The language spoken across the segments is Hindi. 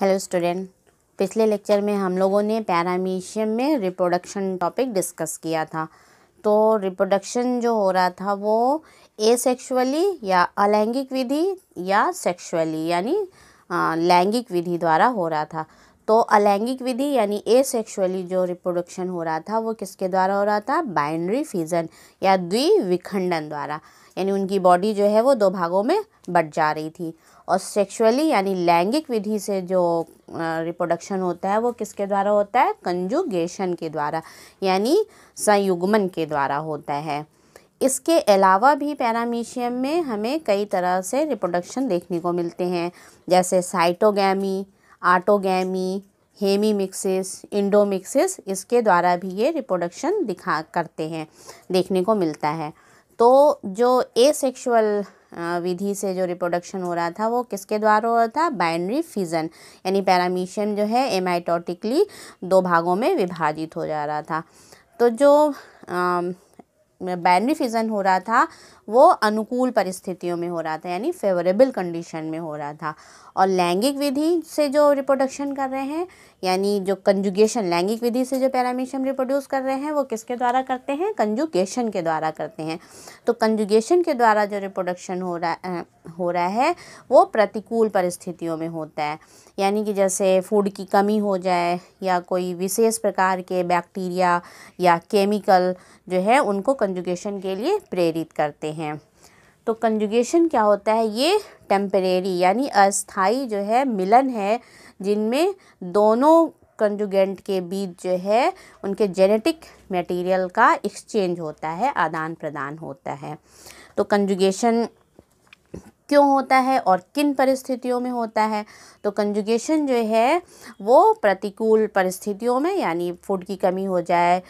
हेलो स्टूडेंट पिछले लेक्चर में हम लोगों ने पैरामीशियम में रिप्रोडक्शन टॉपिक डिस्कस किया था। तो रिप्रोडक्शन जो हो रहा था वो एसेक्सुअली या अलैंगिक विधि या सेक्सुअली यानी लैंगिक विधि द्वारा हो रहा था। तो अलैंगिक विधि यानी ए एसेक्सुअली जो रिप्रोडक्शन हो रहा था वो किसके द्वारा हो रहा था? बाइनरी फिजन या द्विविखंडन द्वारा। यानी उनकी बॉडी जो है वो दो भागों में बट जा रही थी। और सेक्सुअली यानी लैंगिक विधि से जो रिप्रोडक्शन होता है, वो किसके द्वारा होता है? कंजुगेशन के द्वारा, यानी संयुग्मन के द्वारा होता है। इसके अलावा भी पैरामीशियम में हमें कई तरह से रिप्रोडक्शन देखने को मिलते हैं, जैसे साइटोगैमी आटोगैमी हेमीमिक्सिस इंडोमिक्सिस इसके द्वारा भी ये रिप्रोडक्शन दिखा, करते हैं, देखने को मिलता है। तो जो एसेक्सुअल विधि से जो रिप्रोडक्शन हो रहा था, वो किसके द्वारा हो रहा था? बाइनरी फिजन यानी पैरामीशियम जो है एमाइटोटिकली दो भागों में विभाजित हो जा रहा था। तो जो बाइनरी फिजन हो रहा था वो अनुकूल परिस्थितियों में हो रहा था, यानी फेवरेबल कंडीशन में हो रहा था। और लैंगिक विधि से जो रिप्रोडक्शन कर रहे हैं, यानी जो कंजुगेशन लैंगिक विधि से जो पैरामीशियम रिप्रोड्यूस कर रहे हैं, वो किसके द्वारा करते हैं? कंजुगेशन के द्वारा करते हैं। तो कंजुगेशन के द्वारा जो रिप्रोडक्शन हो रहा हो रहा है, वो प्रतिकूल परिस्थितियों में होता है। यानी कि जैसे फ़ूड की कमी हो जाए, या कोई विशेष प्रकार के बैक्टीरिया या केमिकल जो है, उनको कंजुगेशन के लिए प्रेरित करते हैं। तो कंजुगेशन क्या होता है? ये टेम्परेरी यानी अस्थाई जो है, मिलन है, जिनमें दोनों कंजुगेंट के बीच जो है, उनके जेनेटिक मटेरियल का एक्सचेंज होता है, आदान प्रदान होता है। तो कंजुगेशन क्यों होता है और किन परिस्थितियों में होता है? तो कंजुगेशन जो है, वो प्रतिकूल परिस्थितियों में, यानी फ़ूड की कमी हो जाए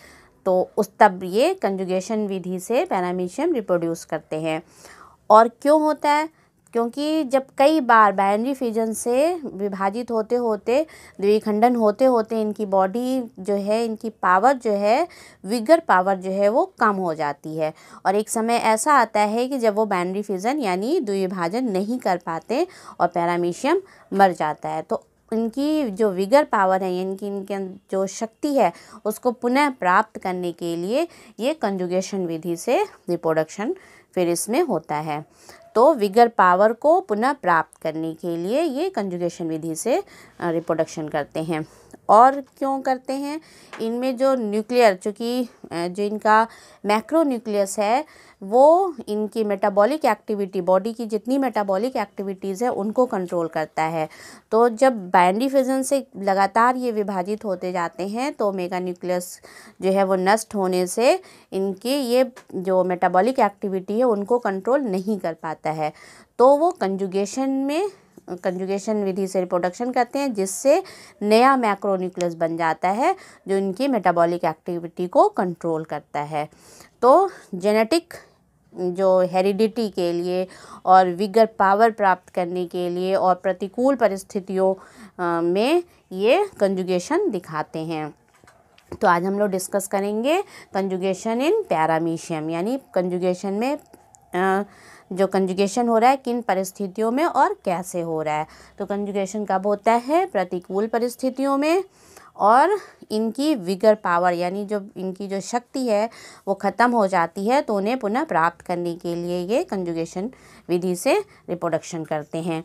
तो उस तब ये कंजुगेशन विधि से पैरामीशियम रिप्रोड्यूस करते हैं। और क्यों होता है? क्योंकि जब कई बार बाइनरी फिजन से विभाजित होते होते, द्विखंडन होते होते इनकी बॉडी जो है, इनकी पावर जो है, विगर पावर जो है, वो कम हो जाती है। और एक समय ऐसा आता है कि जब वो बाइनरी फिजन यानी द्विभाजन नहीं कर पाते और पैरामीशियम मर जाता है। तो इनकी जो विगर पावर है इनकी इनके जो शक्ति है, उसको पुनः प्राप्त करने के लिए ये कंजुगेशन विधि से रिप्रोडक्शन फिर इसमें होता है। तो विगर पावर को पुनः प्राप्त करने के लिए ये कंजुगेशन विधि से रिप्रोडक्शन करते हैं। और क्यों करते हैं? इनमें जो न्यूक्लियर चूँकि जो इनका मैक्रो न्यूक्लियस है, वो इनकी मेटाबॉलिक एक्टिविटी बॉडी की जितनी मेटाबॉलिक एक्टिविटीज़ है, उनको कंट्रोल करता है। तो जब बाइंडी फिजन से लगातार ये विभाजित होते जाते हैं तो मेगा न्यूक्लियस जो है वो नष्ट होने से इनकी ये जो मेटाबॉलिक एक्टिविटी है, उनको कंट्रोल नहीं कर पाता है। तो वो कंजुगेशन में कंजुगेशन विधि से रिप्रोडक्शन करते हैं, जिससे नया मैक्रोन्यूक्लियस बन जाता है, जो इनकी मेटाबॉलिक एक्टिविटी को कंट्रोल करता है। तो जेनेटिक जो हेरिडिटी के लिए और विगर पावर प्राप्त करने के लिए और प्रतिकूल परिस्थितियों में ये कंजुगेशन दिखाते हैं। तो आज हम लोग डिस्कस करेंगे कंजुगेशन इन पैरामीशियम यानी कंजुगेशन में जो कंजुगेशन हो रहा है, किन परिस्थितियों में और कैसे हो रहा है। तो कंजुगेशन कब होता है? प्रतिकूल परिस्थितियों में और इनकी विगर पावर यानी जो इनकी जो शक्ति है, वो ख़त्म हो जाती है तो उन्हें पुनः प्राप्त करने के लिए ये कंजुगेशन विधि से रिप्रोडक्शन करते हैं।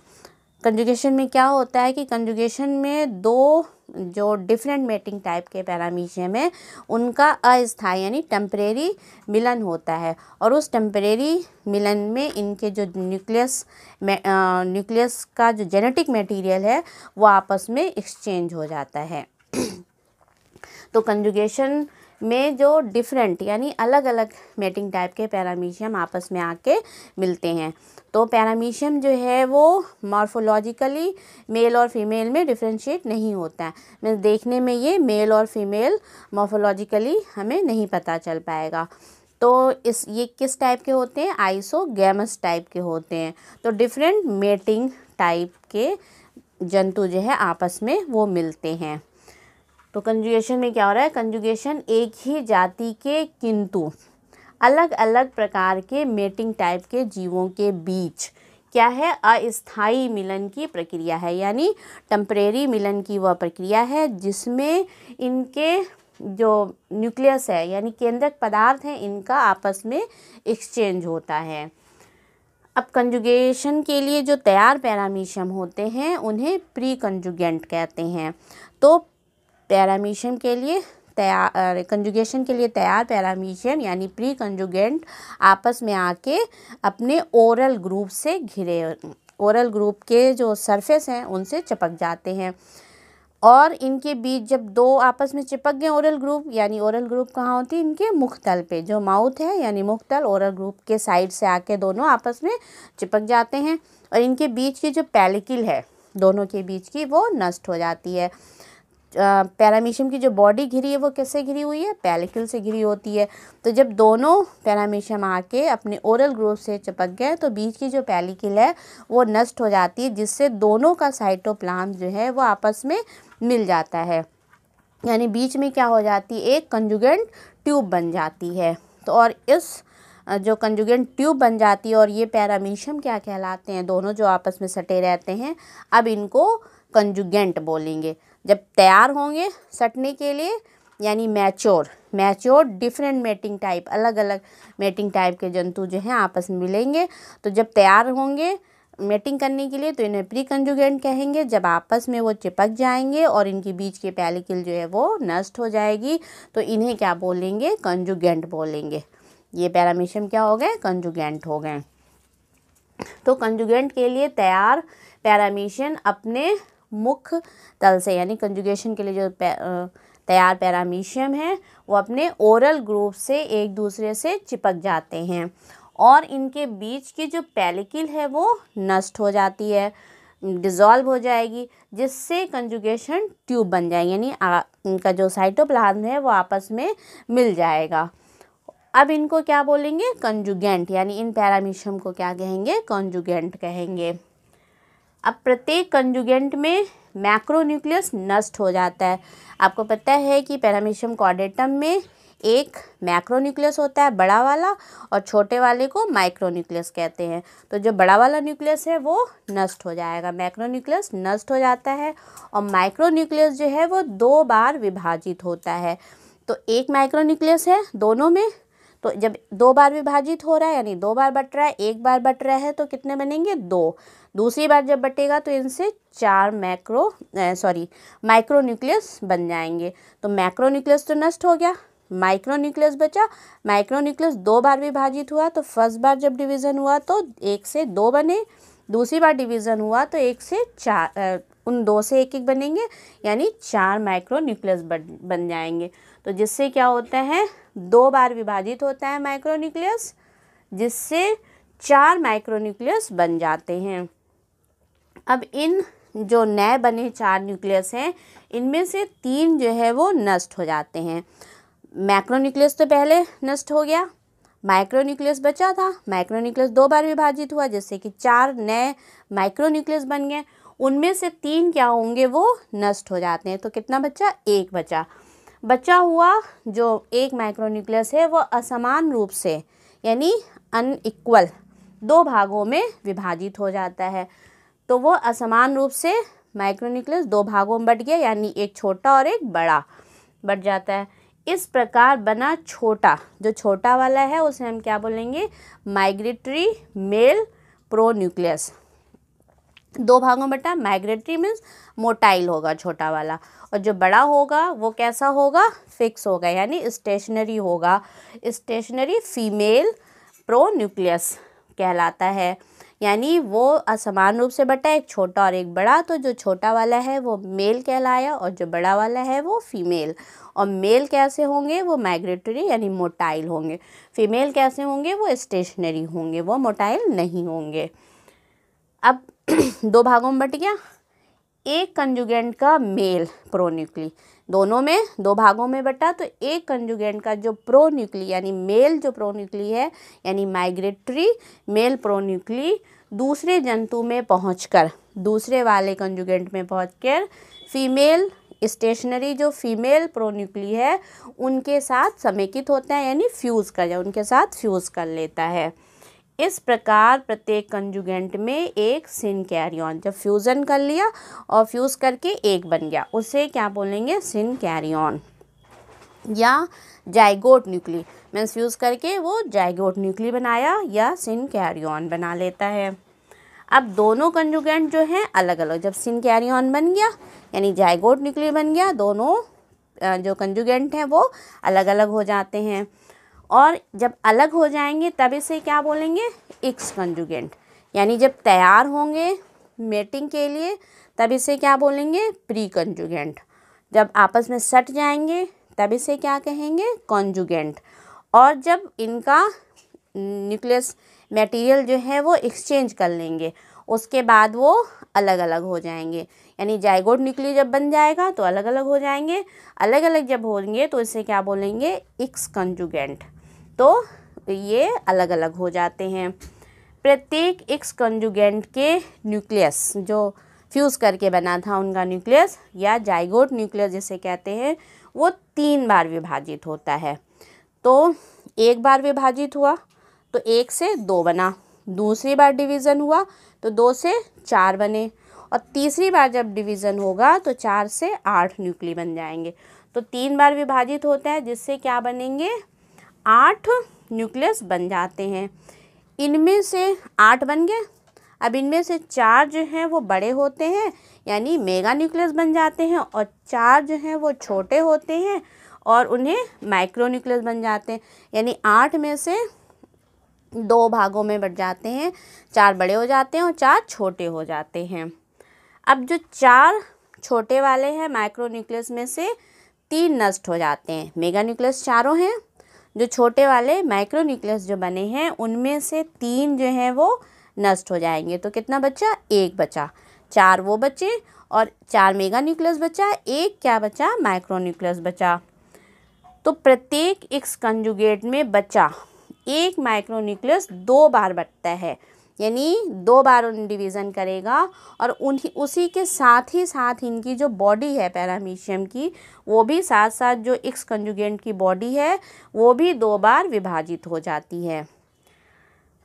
कंजुगेशन में क्या होता है कि कंजुगेशन में दो जो डिफरेंट मेटिंग टाइप के पैरामीशियम है, उनका अस्थायी यानी टेम्परेरी मिलन होता है। और उस टेम्परेरी मिलन में इनके जो न्यूक्लियस न्यूक्लियस का जो जेनेटिक मटेरियल है, वो आपस में एक्सचेंज हो जाता है। तो कंजुगेशन में जो डिफरेंट यानी अलग अलग मेटिंग टाइप के पैरामीशियम आपस में आके मिलते हैं। तो पैरामीशियम जो है वो मॉर्फोलॉजिकली मेल और फीमेल में डिफ्रेंशिएट नहीं होता है। मैं देखने में ये मेल और फीमेल मॉर्फोलॉजिकली हमें नहीं पता चल पाएगा। तो इस, ये किस टाइप के होते हैं? आइसो गैमस टाइप के होते हैं। तो डिफरेंट मेटिंग टाइप के जंतु जो है आपस में वो मिलते हैं। तो कंजुगेशन में क्या हो रहा है? कंजुगेशन एक ही जाति के किंतु अलग अलग प्रकार के मेटिंग टाइप के जीवों के बीच क्या है? अस्थाई मिलन की प्रक्रिया है, यानी टम्परेरी मिलन की वह प्रक्रिया है जिसमें इनके जो न्यूक्लियस है, यानी केंद्रक पदार्थ हैं, इनका आपस में एक्सचेंज होता है। अब कंजुगेशन के लिए जो तैयार पैरामीशियम होते हैं, उन्हें प्री कंजुगेंट कहते हैं। तो पैरामीशियम के लिए तैयार कंजुगेशन के लिए तैयार पैरामीशियम, यानी प्री कंजुगेंट आपस में आके अपने ओरल ग्रुप से घिरे ओरल ग्रुप के जो सरफेस हैं, उनसे चिपक जाते हैं। और इनके बीच जब दो आपस में चिपक गए ओरल ग्रुप यानी ओरल ग्रुप कहाँ होती है? इनके मुख्तल पे, जो माउथ है, यानी मुख्तल ओरल ग्रुप के साइड से आके दोनों आपस में चिपक जाते हैं। और इनके बीच की जो पैलिकिल है, दोनों के बीच की, वो नष्ट हो जाती है। पैरामीशियम की जो बॉडी घिरी है, वो किससे घिरी हुई है? पैलिकल से घिरी होती है। तो जब दोनों पैरामीशियम आके अपने ओरल ग्रोथ से चिपक गए तो बीच की जो पैलिकल है, वो नष्ट हो जाती है, जिससे दोनों का साइटोप्लाज्म जो है, वो आपस में मिल जाता है। यानी बीच में क्या हो जाती है? एक कंजुगेंट ट्यूब बन जाती है। तो और इस जो कंजुगेंट ट्यूब बन जाती है और ये पैरामीशियम क्या कहलाते हैं? दोनों जो आपस में सटे रहते हैं, अब इनको कंजुगेंट बोलेंगे। जब तैयार होंगे सटने के लिए, यानी mature mature different mating type अलग अलग मेटिंग टाइप के जंतु जो हैं आपस में मिलेंगे। तो जब तैयार होंगे मेटिंग करने के लिए तो इन्हें प्री कंजुगेंट कहेंगे। जब आपस में वो चिपक जाएँगे और इनके बीच के पैलिकल जो है वो नष्ट हो जाएगी तो इन्हें क्या बोलेंगे? कंजुगेंट बोलेंगे। ये पैरामीशियम क्या हो गए? कंजुगेंट हो गए। तो कंजुगेंट के लिए तैयार पैरामीशियन अपने मुख्य तल से, यानी कंजुगेशन के लिए जो तैयार पैरामीशियम है, वो अपने ओरल ग्रुप से एक दूसरे से चिपक जाते हैं। और इनके बीच की जो पैलिकिल है, वो नष्ट हो जाती है डिज़ोल्व हो जाएगी, जिससे कंजुगेशन ट्यूब बन जाएगी यानी इनका जो साइटोप्लाज्म है, वो आपस में मिल जाएगा। अब इनको क्या बोलेंगे? कंजुगेंट यानी इन पैरामीशियम को क्या कहेंगे? कंजुगेंट कहेंगे। अब प्रत्येक कंजुगेंट में मैक्रोन्यूक्लियस नष्ट हो जाता है। आपको पता है कि पैरामीशियम कॉर्डेटम में एक मैक्रोन्यूक्लियस होता है, बड़ा वाला, और छोटे वाले को माइक्रोन्यूक्लियस कहते हैं। तो जो बड़ा वाला न्यूक्लियस है, वो नष्ट हो जाएगा। मैक्रोन्यूक्लियस नष्ट हो जाता है, और माइक्रोन्यूक्लियस जो है, वो दो बार विभाजित होता है। तो एक माइक्रोन्यूक्लियस है दोनों में तो जब दो बार विभाजित हो रहा है, यानी दो बार बट रहा है, एक बार बट रहा है तो कितने बनेंगे? दो। दूसरी बार जब बटेगा तो इनसे चार मैक्रो सॉरी माइक्रो न्यूक्लियस बन जाएँगे। तो मैक्रो न्यूक्लियस तो नष्ट हो गया माइक्रो न्यूक्लियस बचा माइक्रो न्यूक्लियस दो बार विभाजित हुआ तो फ़र्स्ट बार जब डिवीज़न हुआ तो एक से दो बने, दूसरी बार डिवीज़न हुआ तो एक से चार उन दो से एक एक बनेंगे, यानी चार माइक्रो न्यूक्लियस बन जाएँगे। तो जिससे क्या होता है, दो बार विभाजित होता है माइक्रो न्यूक्लियस जिससे चार माइक्रो न्यूक्लियस बन जाते हैं। अब इन जो नए बने चार न्यूक्लियस हैं, इनमें से तीन जो है वो नष्ट हो जाते हैं। मैक्रोन्यूक्लियस तो पहले नष्ट हो गया, माइक्रोन्यूक्लियस बचा था, माइक्रोन्यूक्लियस दो बार विभाजित हुआ जिससे कि चार नए माइक्रोन्यूक्लियस बन गए। उनमें से तीन क्या होंगे, वो नष्ट हो जाते हैं। तो कितना बचा? एक बचा। बचा हुआ जो एक माइक्रोन्यूक्लियस है, वो असमान रूप से, यानी अनइक्वल दो भागों में विभाजित हो जाता है। तो वो असमान रूप से माइक्रोन्यूक्लियस दो भागों में बट गया, यानी एक छोटा और एक बड़ा बट जाता है। इस प्रकार बना छोटा, जो छोटा वाला है, उसे हम क्या बोलेंगे? माइग्रेटरी मेल प्रोन्यूक्लियस दो भागों बटा माइग्रेटरी मीन्स मोटाइल होगा, छोटा वाला। और जो बड़ा होगा, वो कैसा होगा? फिक्स होगा, यानी स्टेशनरी होगा। स्टेशनरी फीमेल प्रोन्यूक्लियस कहलाता है। यानी वो असमान रूप से बटा एक छोटा और एक बड़ा तो जो छोटा वाला है वो मेल कहलाया और जो बड़ा वाला है वो फीमेल और मेल कैसे होंगे? वो माइग्रेटरी यानी मोटाइल होंगे. फीमेल कैसे होंगे? वो स्टेशनरी होंगे, वो मोटाइल नहीं होंगे. अब दो भागों में बट गया. एक कंजुगेंट का मेल प्रोन्यूक्ली दोनों में, दो भागों में बटा तो एक कंजुगेंट का जो प्रो प्रोन्यूक्ली यानी मेल जो प्रो प्रोन्यूक्ली है, यानी माइग्रेटरी मेल प्रोन्यूक्ली दूसरे जंतु में पहुंचकर, दूसरे वाले कंजुगेंट में पहुंचकर फीमेल स्टेशनरी जो फीमेल प्रोन्यूक्ली है, उनके साथ समेकित होता है, यानी फ्यूज़ कर जाए उनके साथ फ्यूज़ कर लेता है। इस प्रकार प्रत्येक कंजुगेंट में एक सिन कैरियन जब फ्यूज़न कर लिया और फ्यूज़ करके एक बन गया, उसे क्या बोलेंगे? सिन कैरियन या जाइगोट न्यूक्ली मीन्स फ्यूज़ करके वो जाइगोट न्यूक्ली बनाया या सिन कैरियन बना लेता है। अब दोनों कंजुगेंट जो हैं अलग अलग जब सिन कैरियन बन गया, यानी जाइगोट न्यूक्ली बन गया, दोनों जो कंजुगेंट हैं वो अलग अलग हो जाते हैं। और जब अलग हो जाएँगे, तब इसे क्या बोलेंगे? Exconjugant. यानी जब तैयार होंगे मेटिंग के लिए, तब इसे क्या बोलेंगे? प्री कंजुगेंट जब आपस में सट जाएँगे, तब इसे क्या कहेंगे? कॉन्जुगेंट। और जब इनका न्यूक्लियस मटेरियल जो है, वो एक्सचेंज कर लेंगे, उसके बाद वो अलग अलग हो जाएँगे। यानी जाइगोट न्यूक्ली जब बन जाएगा तो अलग अलग हो जाएँगे। अलग अलग जब होंगे तो इसे क्या बोलेंगे? Exconjugant. तो ये अलग अलग हो जाते हैं। प्रत्येक एक्स कंजुगेंट के न्यूक्लियस जो फ्यूज़ करके बना था उनका न्यूक्लियस या जाइगोट न्यूक्लियस जिसे कहते हैं, वो तीन बार विभाजित होता है। तो एक बार विभाजित हुआ तो एक से दो बना। दूसरी बार डिवीज़न हुआ तो दो से चार बने। और तीसरी बार जब डिवीज़न होगा तो चार से आठ न्यूक्ली बन जाएँगे। तो तीन बार विभाजित होता है, जिससे क्या बनेंगे? आठ न्यूक्लियस बन जाते हैं। इनमें से आठ बन गए। अब इनमें से चार जो हैं वो बड़े होते हैं, यानी मेगा न्यूक्लियस बन जाते हैं और चार जो हैं वो छोटे होते हैं और उन्हें माइक्रो न्यूक्लियस बन जाते हैं। यानी आठ में से दो भागों में बढ़ जाते हैं। चार बड़े हो जाते हैं और चार छोटे हो जाते हैं। अब जो चार छोटे वाले हैं, माइक्रो न्यूक्लियस में से तीन नष्ट हो जाते हैं। मेगा न्यूक्लियस चारों हैं। जो छोटे वाले माइक्रो न्यूक्लियस जो बने हैं, उनमें से तीन जो हैं वो नष्ट हो जाएँगे। तो कितना बचा? एक बचा। चार वो बचे और चार मेगा न्यूक्लियस बचा, एक क्या बचा? माइक्रो न्यूक्लियस बचा। तो प्रत्येक एक्स कंजुगेट में बचा। एक माइक्रो न्यूक्लियस दो बार बटता है। यानी दो बार उन डिवीज़न करेगा और उन्हीं, उसी के साथ ही साथ इनकी जो बॉडी है पैरामीशियम की, वो भी साथ साथ जो एक्स कंजुगेंट की बॉडी है, वो भी दो बार विभाजित हो जाती है।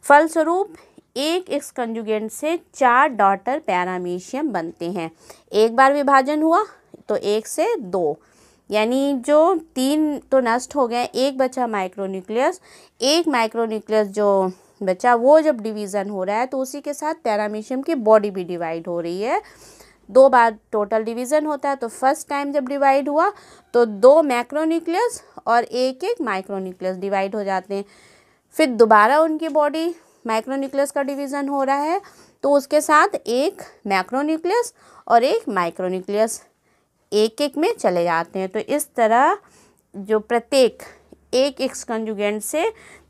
फलस्वरूप, एक एक्स कंजुगेंट से चार डॉटर पैरामीशियम बनते हैं। एक बार विभाजन हुआ तो एक से दो। यानी जो तीन तो नष्ट हो गए, एक बचा माइक्रोन्यूक्लियस एक माइक्रोन्यूक्लियस जो बचा वो जब डिवीज़न हो रहा है तो उसी के साथ पैरामीशियम की बॉडी भी डिवाइड हो रही है। दो बार टोटल डिवीज़न होता है तो फ़र्स्ट टाइम जब डिवाइड हुआ तो दो मैक्रोन्यूक्लियस और एक एक माइक्रोन्यूक्लियस डिवाइड हो जाते हैं। फिर दोबारा उनकी बॉडी माइक्रोन्यूक्लियस का डिवीज़न हो रहा है तो उसके साथ एक मैक्रोन्यूक्लियस और एक माइक्रोन्यूक्लियस एक एक में चले जाते हैं। तो इस तरह जो प्रत्येक एक एक्स कंजुगेंट से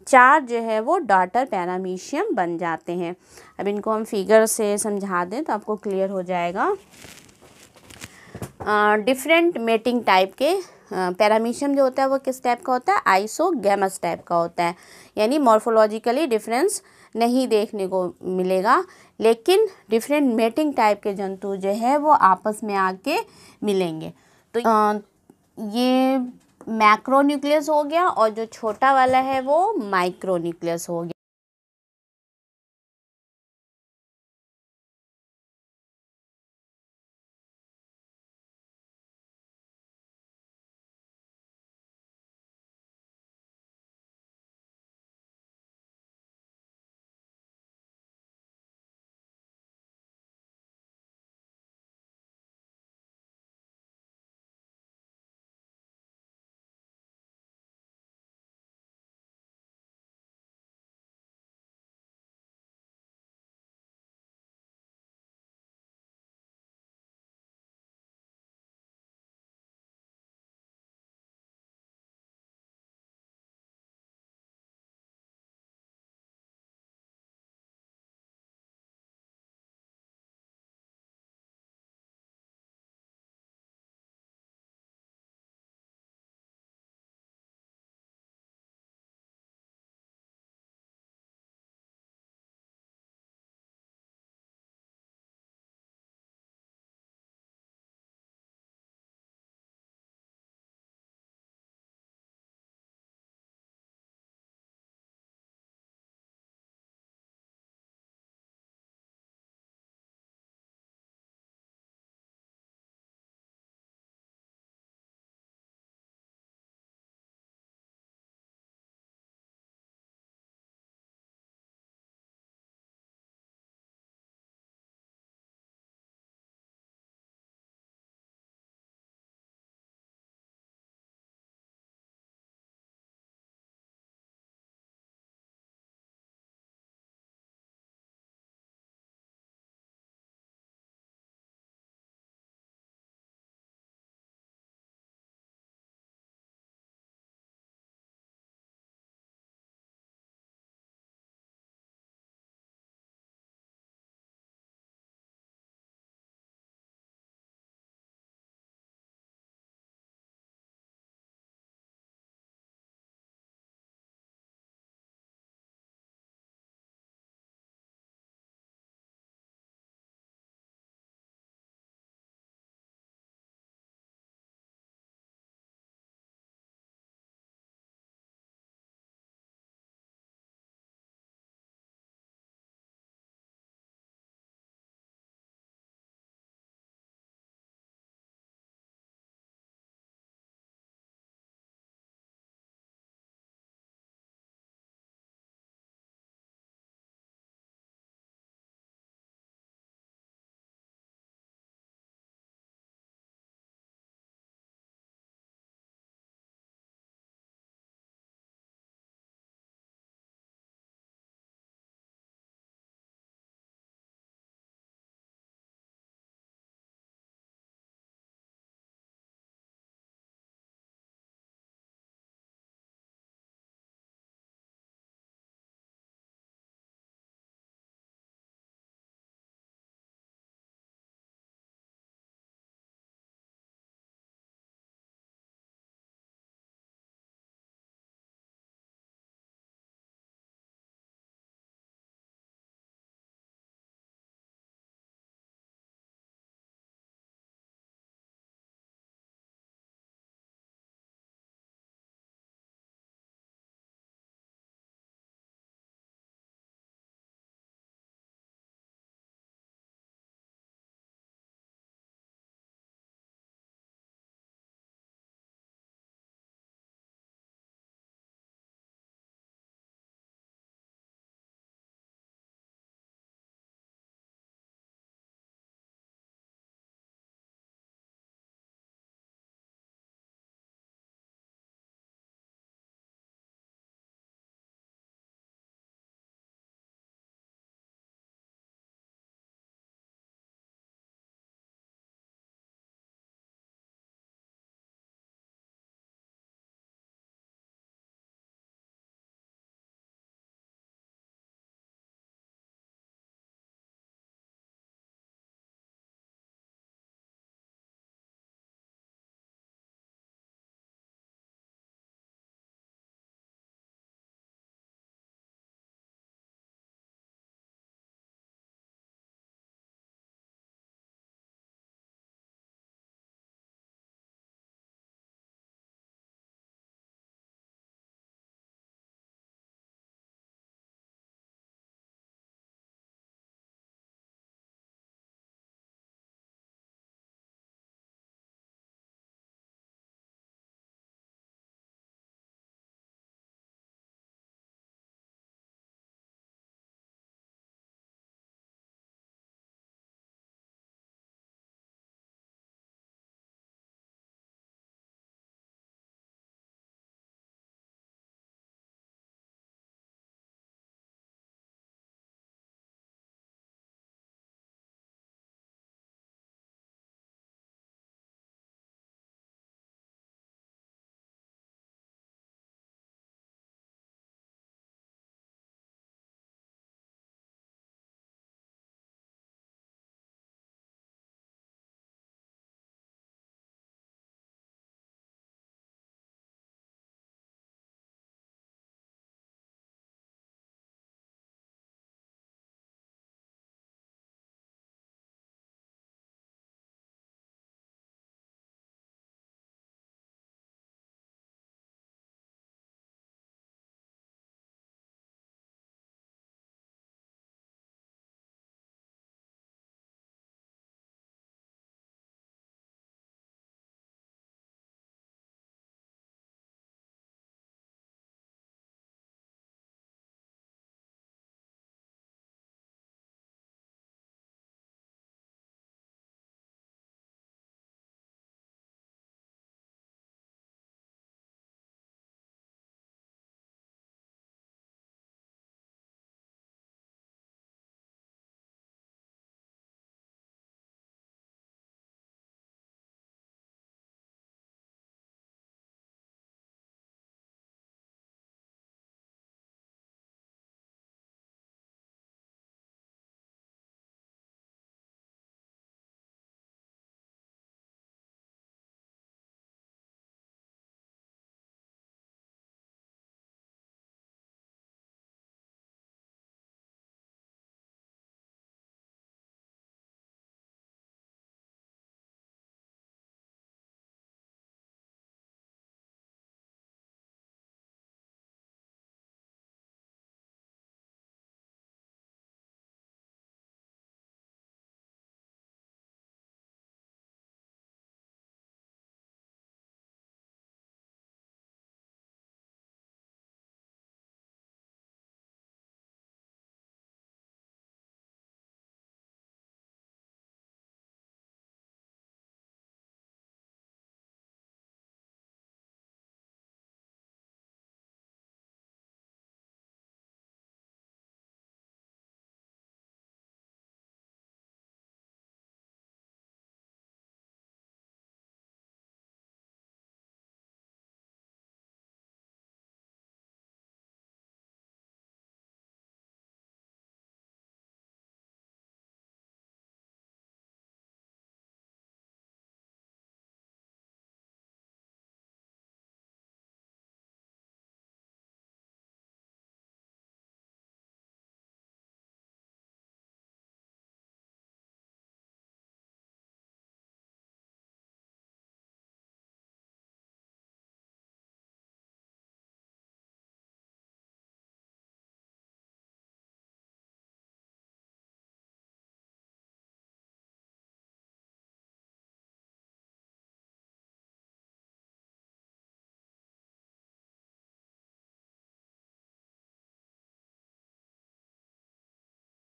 चार जो है वो डॉटर पैरामीशियम बन जाते हैं। अब इनको हम फिगर से समझा दें तो आपको क्लियर हो जाएगा। डिफरेंट मेटिंग टाइप के पैरामीशियम जो होता है वो किस टाइप का होता है? आइसो गैमस टाइप का होता है। यानी मॉर्फोलॉजिकली डिफरेंस नहीं देखने को मिलेगा। लेकिन डिफरेंट मेटिंग टाइप के जंतु जो है वो आपस में आके मिलेंगे। तो ये मैक्रो न्यूक्लियस हो गया और जो छोटा वाला है वो माइक्रोन्यूक्लियस हो गया।